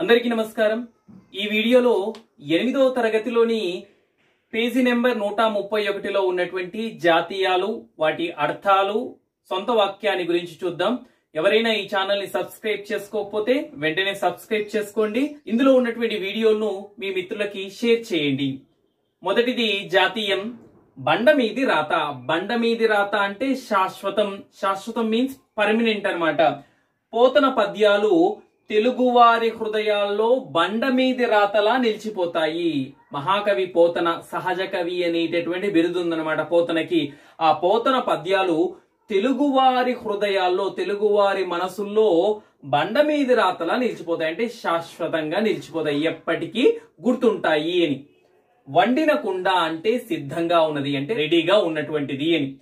అందరికీ నమస్కారం. ఈ వీడియోలో ఎనిమిదవ తరగతిలోని పేజీ నెంబర్ నూట ముప్పై ఒకటిలో ఉన్నటువంటి జాతీయాలు వాటి అర్థాలు సొంత వాక్యాన్ని గురించి చూద్దాం. ఎవరైనా ఈ ఛానల్ని సబ్స్క్రైబ్ చేసుకోకపోతే వెంటనే సబ్స్క్రైబ్ చేసుకోండి. ఇందులో ఉన్నటువంటి వీడియోలను మీ మిత్రులకి షేర్ చేయండి. మొదటిది జాతీయం. బండ మీది రాత. బండ మీది రాత అంటే శాశ్వతం. శాశ్వతం మీన్స్ పర్మనెంట్ అనమాట పోతన పద్యాలు తెలుగువారి హృదయాల్లో బండ మీది రాతలా నిలిచిపోతాయి. మహాకవి పోతన సహజ కవి అనేటటువంటి బిరుదుందనమాట పోతనకి. ఆ పోతన పద్యాలు తెలుగువారి హృదయాల్లో తెలుగువారి మనసుల్లో బండ మీది రాతలా నిలిచిపోతాయి. అంటే శాశ్వతంగా నిలిచిపోతాయి. ఎప్పటికీ గుర్తుంటాయి అని. వండిన కుండ అంటే సిద్ధంగా ఉన్నది. అంటే రెడీగా ఉన్నటువంటిది అని.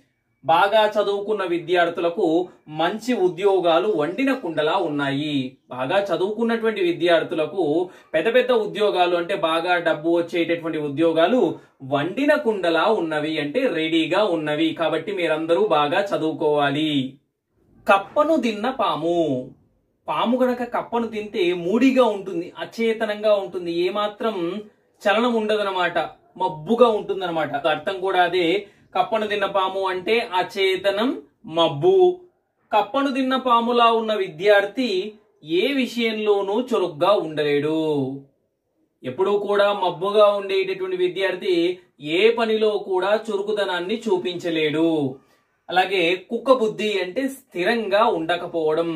బాగా చదువుకున్న విద్యార్థులకు మంచి ఉద్యోగాలు వండిన కుండలా ఉన్నాయి. బాగా చదువుకున్నటువంటి విద్యార్థులకు పెద్ద పెద్ద ఉద్యోగాలు అంటే బాగా డబ్బు వచ్చేటటువంటి ఉద్యోగాలు వండిన కుండలా ఉన్నవి అంటే రెడీగా ఉన్నవి. కాబట్టి మీరందరూ బాగా చదువుకోవాలి. కప్పను తిన్న పాము. పాము గనక కప్పను తింటే మూడిగా ఉంటుంది అచేతనంగా ఉంటుంది. ఏమాత్రం చలనం ఉండదనమాట మబ్బుగా ఉంటుందన్నమాట. అర్థం కూడా అదే. కప్పను తిన్న పాము అంటే అచేతనం మబ్బు. కప్పను తిన్న పాములా ఉన్న విద్యార్థి ఏ విషయంలోనూ చురుగ్గా ఉండలేడు. ఎప్పుడూ కూడా మబ్బుగా ఉండేటటువంటి విద్యార్థి ఏ పనిలో కూడా చురుకుదనాన్ని చూపించలేడు. అలాగే కుక్క బుద్ధి అంటే స్థిరంగా ఉండకపోవడం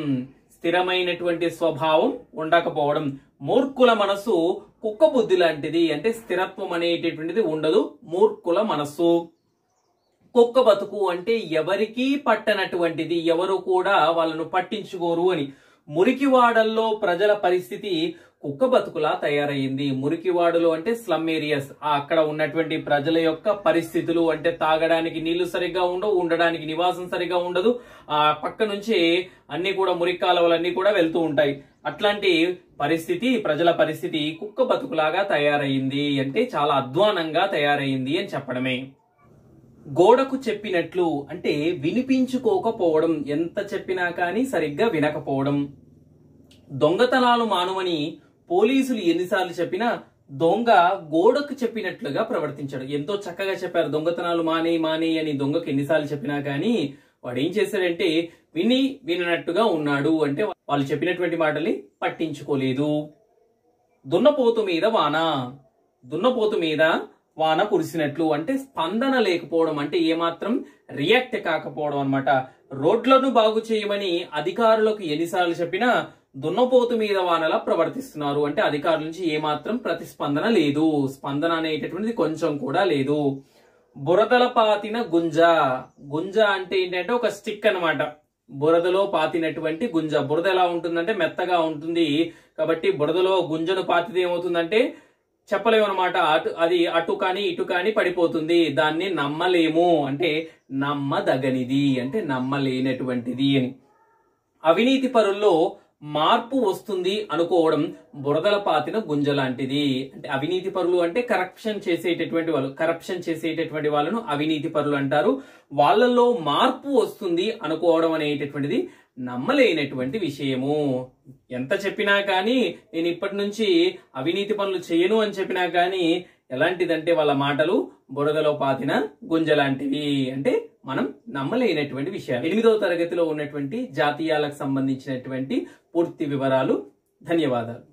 స్థిరమైనటువంటి స్వభావం ఉండకపోవడం. మూర్ఖుల మనసు కుక్క బుద్ధి లాంటిది అంటే స్థిరత్వం అనేటటువంటిది ఉండదు మూర్ఖుల మనస్సు. కుక్క బతుకు అంటే ఎవరికీ పట్టనటువంటిది ఎవరు కూడా వాళ్ళను పట్టించుకోరు అని. మురికివాడల్లో ప్రజల పరిస్థితి కుక్క బతుకులా తయారయ్యింది మురికివాడలు అంటే స్లమ్ ఏరియాస్. అక్కడ ఉన్నటువంటి ప్రజల యొక్క పరిస్థితులు అంటే తాగడానికి నీళ్ళు సరిగ్గా ఉండవు ఉండడానికి నివాసం సరిగ్గా ఉండదు. ఆ పక్క నుంచి అన్ని కూడా మురికి కాలువలన్నీ కూడా వెళ్తూ ఉంటాయి. అట్లాంటి పరిస్థితి ప్రజల పరిస్థితి కుక్క బతుకులాగా తయారయ్యింది అంటే చాలా అధ్వానంగా తయారయ్యింది అని చెప్పడమే. గోడకు చెప్పినట్లు అంటే వినిపించుకోకపోవడం ఎంత చెప్పినా కానీ సరిగ్గా వినకపోవడం. దొంగతనాలు మానుమని పోలీసులు ఎన్నిసార్లు చెప్పినా దొంగ గోడకు చెప్పినట్లుగా ప్రవర్తించాడు. ఎంతో చక్కగా చెప్పారు. దొంగతనాలు మానే మానే అని దొంగకు ఎన్నిసార్లు చెప్పినా కానీ వాడు ఏం చేశాడంటే విని వినట్టుగా ఉన్నాడు అంటే వాళ్ళు చెప్పినటువంటి మాటల్ని పట్టించుకోలేదు. దున్నపోతు మీద వాన దున్నపోతు మీద వాన కురిసినట్లు అంటే స్పందన లేకపోవడం అంటే ఏమాత్రం రియాక్ట్ కాకపోవడం అనమాట రోడ్లను బాగు చేయమని అధికారులకు ఎన్నిసార్లు చెప్పినా దున్నపోతు మీద వానలా ప్రవర్తిస్తున్నారు. అంటే అధికారుల నుంచి ఏమాత్రం ప్రతిస్పందన లేదు. స్పందన అనేటటువంటిది కొంచెం కూడా లేదు. బురదల పాతిన గుంజ. గుంజ అంటే ఏంటంటే ఒక స్టిక్ అనమాట బురదలో పాతినటువంటి గుంజ. బురద ఎలా ఉంటుందంటే మెత్తగా ఉంటుంది. కాబట్టి బురదలో గుంజను పాతితే ఏమవుతుందంటే చెప్పలేము అనమాట అటు అది అటు కానీ ఇటు కానీ పడిపోతుంది. దాన్ని నమ్మలేము అంటే నమ్మదగనిది అంటే నమ్మలేనటువంటిది అని. అవినీతి పరుల్లో మార్పు వస్తుంది అనుకోవడం బురదల పాతిన గుంజ లాంటిది. అంటే అవినీతి పరులు అంటే కరప్షన్ చేసేటటువంటి వాళ్ళు కరప్షన్ చేసేటటువంటి వాళ్ళను అవినీతి పరులు అంటారు. వాళ్ళల్లో మార్పు వస్తుంది అనుకోవడం అనేటటువంటిది నమ్మలేనటువంటి విషయము. ఎంత చెప్పినా కానీ నేను ఇప్పటి నుంచి అవినీతి పనులు చేయను అని చెప్పినా కానీ ఎలాంటిదంటే వాళ్ళ మాటలు బురదలో పాతిన గుంజ లాంటివి అంటే మనం నమ్మలేనటువంటి విషయాలు. ఎనిమిదవ తరగతిలో ఉన్నటువంటి జాతీయాలకు సంబంధించినటువంటి పూర్తి వివరాలు. ధన్యవాదాలు.